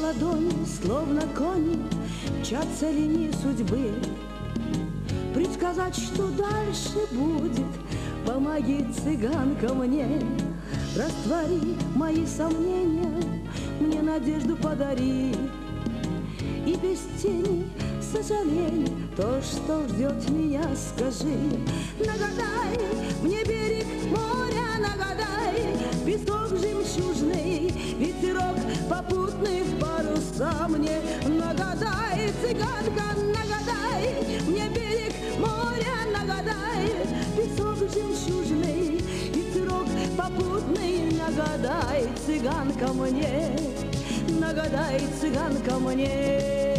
ладони, словно кони, Мчатся линии судьбы. Предсказать, что дальше будет, Помоги, цыганка, мне. Раствори мои сомнения, Мне надежду подари. И без тени сожалений То, что ждет меня, скажи. Нагадай мне берег моря, нагадай Песок ветерок попутный в паруса мне. Нагадай, цыганка, нагадай, мне берег моря нагадай, песок жемчужный, ветерок попутный нагадай, цыганка мне, нагадай, цыганка мне.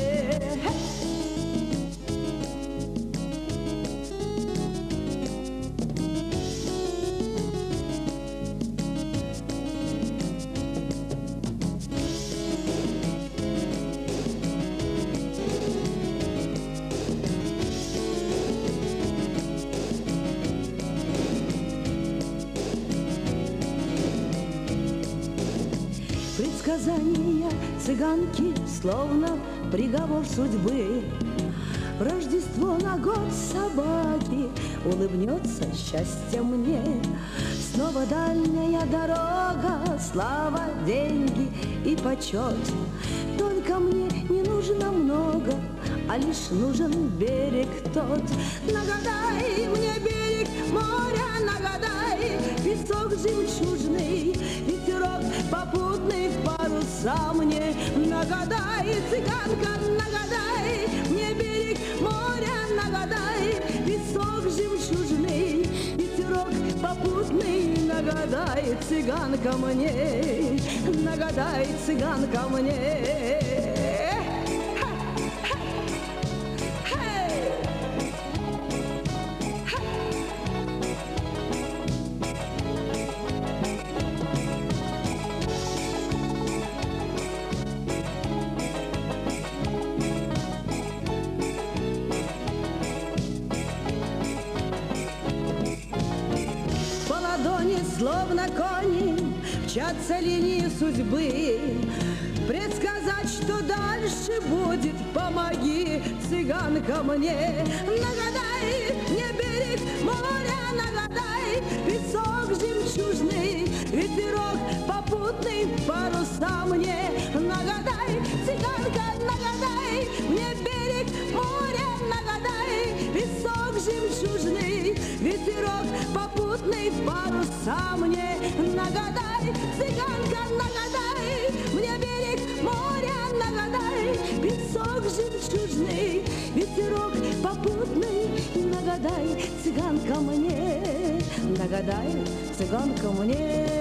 Предсказания цыганки, словно приговор судьбы. Рождество на год собаки, улыбнется счастье мне. Снова дальняя дорога, слава, деньги и почет. Только мне не нужно много, а лишь нужен берег тот. Нагадай мне берег моря, нагадай, песок жемчужный, ветерок попутный паруса мне. Нагадай, цыганка, нагадай, мне берег моря, нагадай, песок жемчужный, ветерок попутный, нагадай, цыганка мне, нагадай, цыганка мне. Ладони, словно кони, мчатся линии судьбы. Предсказать, что дальше будет, помоги, цыганка, мне. Нагадай мне берег моря, нагадай, песок жемчужный, ветерок попутный, паруса мне. Нагадай, цыганка, нагадай, мне берег моря, нагадай, песок жемчужный, ветерок попутный, паруса мне. Нагадай, цыганка, нагадай, мне берег моря, нагадай, песок жемчужный, ветерок попутный, нагадай, цыганка мне, нагадай, цыганка мне.